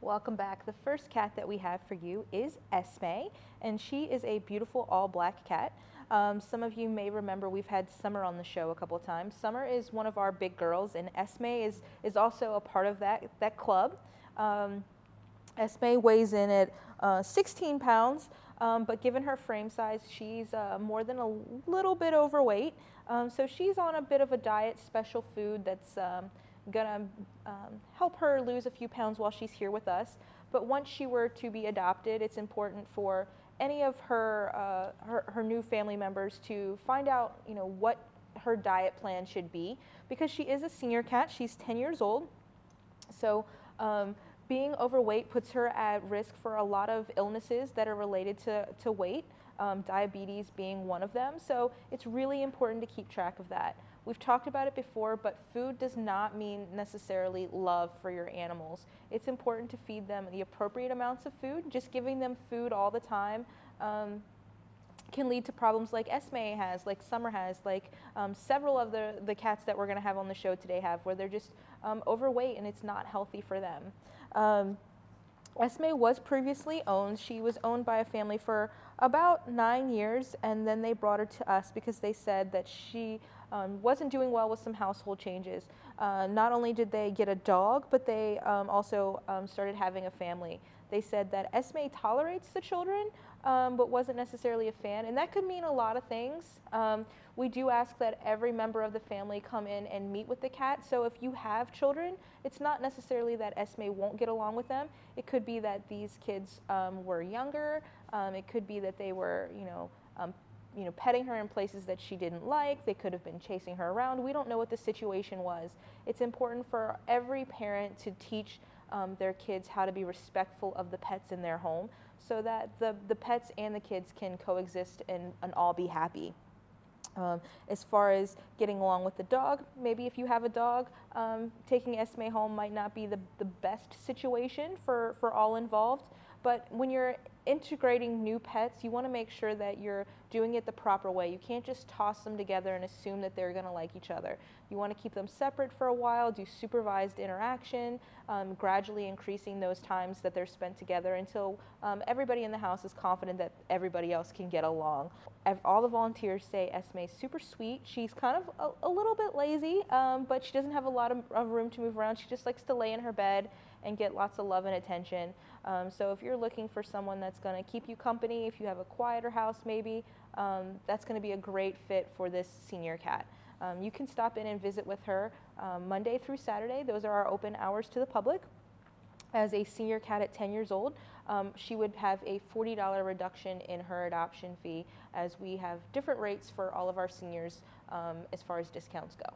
Welcome back. The first cat that we have for you is Esme, and she is a beautiful all black cat. Um, some of you may remember we've had Summer on the show a couple of times. Summer is one of our big girls, and Esme is, is also a part of that, that club. Um, Esme weighs in at uh, 16 pounds, um, but given her frame size, she's uh, more than a little bit overweight. Um, so she's on a bit of a diet, special food that's um, gonna um, help her lose a few pounds while she's here with us. But once she were to be adopted, it's important for any of her, uh, her, her new family members to find out, you know, what her diet plan should be because she is a senior cat. She's 10 years old. So um, being overweight puts her at risk for a lot of illnesses that are related to, to weight, um, diabetes being one of them. So it's really important to keep track of that. We've talked about it before, but food does not mean necessarily love for your animals. It's important to feed them the appropriate amounts of food. Just giving them food all the time um, can lead to problems like Esme has, like Summer has, like um, several of the, the cats that we're going to have on the show today have, where they're just um, overweight and it's not healthy for them. Esme was previously owned. She was owned by a family for about nine years, and then they brought her to us because they said that she um, wasn't doing well with some household changes. Uh, not only did they get a dog, but they um, also um, started having a family. They said that Esme tolerates the children, um, but wasn't necessarily a fan, and that could mean a lot of things. Um, we do ask that every member of the family come in and meet with the cat. So if you have children, it's not necessarily that Esme won't get along with them. It could be that these kids um, were younger. it could be that they were, you know, you know, petting her in places that she didn't like. They could have been chasing her around. We don't know what the situation was. It's important for every parent to teach um, their kids how to be respectful of the pets in their home so that the, the pets and the kids can coexist and, and all be happy. Um, as far as getting along with the dog, maybe if you have a dog, um, taking Esme home might not be the, the best situation for, for all involved. But when you're integrating new pets, you want to make sure that you're doing it the proper way. You can't just toss them together and assume that they're going to like each other. You want to keep them separate for a while, do supervised interaction, um, gradually increasing those times that they're spent together until um, everybody in the house is confident that everybody else can get along. All the volunteers say Esme's super sweet. She's kind of a, a little bit lazy, um, but she doesn't have a lot of, of room to move around. She just likes to lay in her bed and get lots of love and attention. Um, so if you're looking for someone that's going to keep you company, if you have a quieter house maybe, um, that's going to be a great fit for this senior cat. Um, you can stop in and visit with her um, Monday through Saturday. Those are our open hours to the public. As a senior cat at 10 years old, um, she would have a $40 reduction in her adoption fee as we have different rates for all of our seniors um, as far as discounts go.